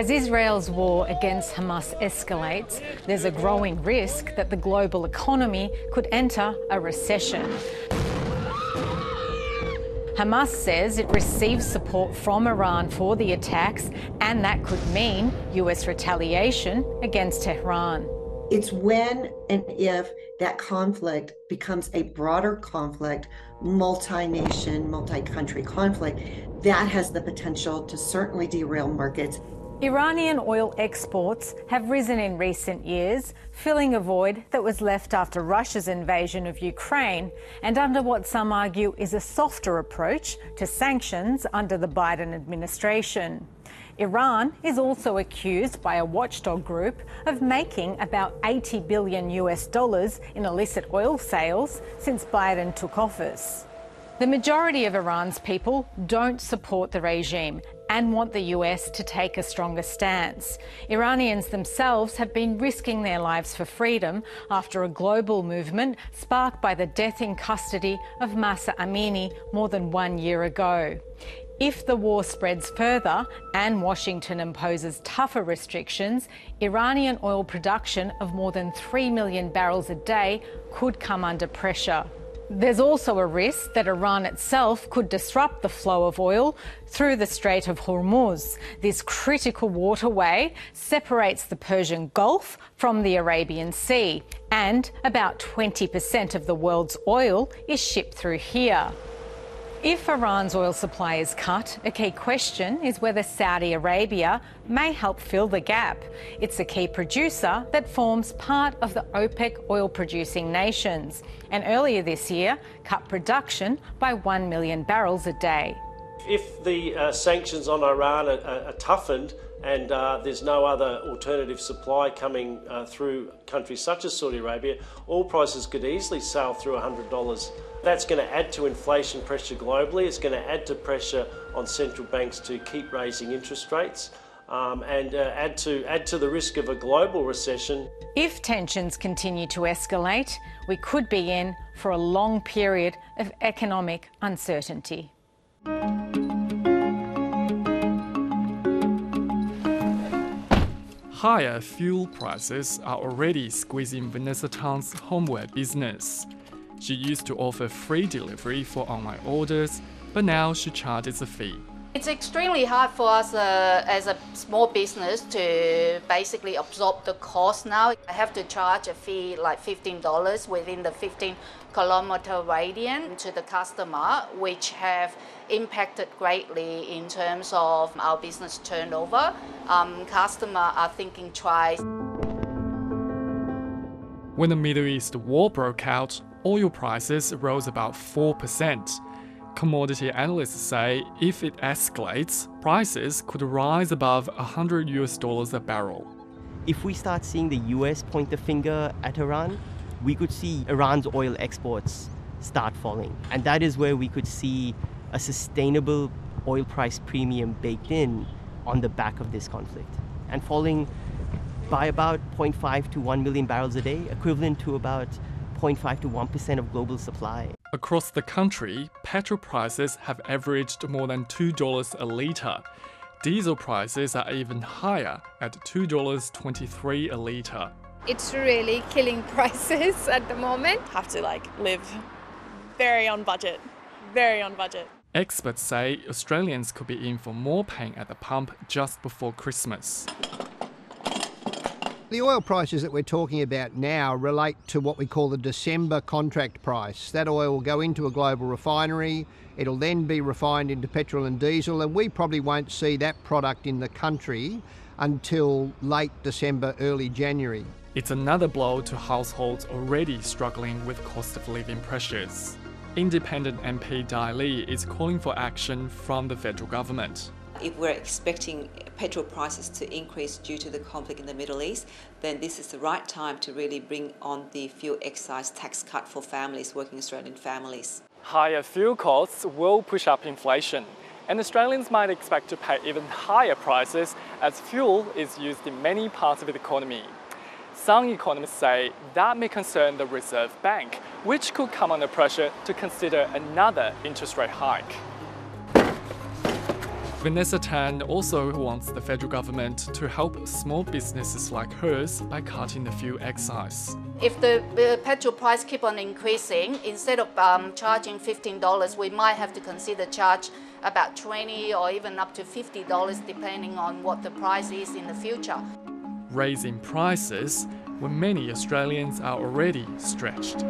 As Israel's war against Hamas escalates, there's a growing risk that the global economy could enter a recession. Hamas says it receives support from Iran for the attacks, and that could mean US retaliation against Tehran. It's when and if that conflict becomes a broader conflict, multi nation, multi country conflict, that has the potential to certainly derail markets. Iranian oil exports have risen in recent years, filling a void that was left after Russia's invasion of Ukraine and under what some argue is a softer approach to sanctions under the Biden administration. Iran is also accused by a watchdog group of making about 80 billion US dollars in illicit oil sales since Biden took office. The majority of Iran's people don't support the regime and want the US to take a stronger stance. Iranians themselves have been risking their lives for freedom after a global movement sparked by the death in custody of Mahsa Amini more than one year ago. If the war spreads further and Washington imposes tougher restrictions, Iranian oil production of more than 3 million barrels a day could come under pressure. There's also a risk that Iran itself could disrupt the flow of oil through the Strait of Hormuz. This critical waterway separates the Persian Gulf from the Arabian Sea, and about 20% of the world's oil is shipped through here. If Iran's oil supply is cut, a key question is whether Saudi Arabia may help fill the gap. It's a key producer that forms part of the OPEC oil producing nations, and earlier this year cut production by 1 million barrels a day. If the uh, sanctions on Iran are, are, toughened, and uh, there's no other alternative supply coming uh, through countries such as Saudi Arabia, oil prices could easily sail through $100. That's going to add to inflation pressure globally. It's going to add to pressure on central banks to keep raising interest rates. Um, and uh, add to add to the risk of a global recession. If tensions continue to escalate, we could be in for a long period of economic uncertainty. Higher fuel prices are already squeezing Vanessa Tang's homeware business. She used to offer free delivery for online orders, but now she charges a fee. It's extremely hard for us uh, as a small business to basically absorb the cost now. I have to charge a fee like $15 within the 15 kilometer radius to the customer, which have impacted greatly in terms of our business turnover. Um, customer are thinking twice. When the Middle East war broke out, oil prices rose about 4%. Commodity analysts say if it escalates, prices could rise above 100 US dollars a barrel. If we start seeing the US point the finger at Iran, we could see Iran's oil exports start falling. And that is where we could see a sustainable oil price premium baked in on the back of this conflict and falling by about 0.5 to 1 million barrels a day, equivalent to about 0.5 to 1% of global supply. Across the country, petrol prices have averaged more than $2 a litre. Diesel prices are even higher at $2.23 a litre. It's really killing prices at the moment. Have to like live very on budget, very on budget. Experts say Australians could be in for more pain at the pump just before Christmas. The oil prices that we're talking about now relate to what we call the December contract price. That oil will go into a global refinery, it'll then be refined into petrol and diesel, and we probably won't see that product in the country until late December, early January. It's another blow to households already struggling with cost of living pressures. Independent MP Dai Le is calling for action from the federal government. If we're expecting petrol prices to increase due to the conflict in the Middle East, then this is the right time to really bring on the fuel excise tax cut for families, working Australian families. Higher fuel costs will push up inflation, and Australians might expect to pay even higher prices as fuel is used in many parts of the economy. Some economists say that may concern the Reserve Bank, which could come under pressure to consider another interest rate hike. Vanessa Tan also wants the federal government to help small businesses like hers by cutting the fuel excise. If the, the petrol price keep on increasing, instead of um, charging $15, we might have to consider charge about 20 or even up to $50 depending on what the price is in the future. Raising prices when many Australians are already stretched.